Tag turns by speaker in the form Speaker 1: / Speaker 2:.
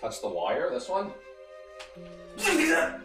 Speaker 1: touch the wire. This one.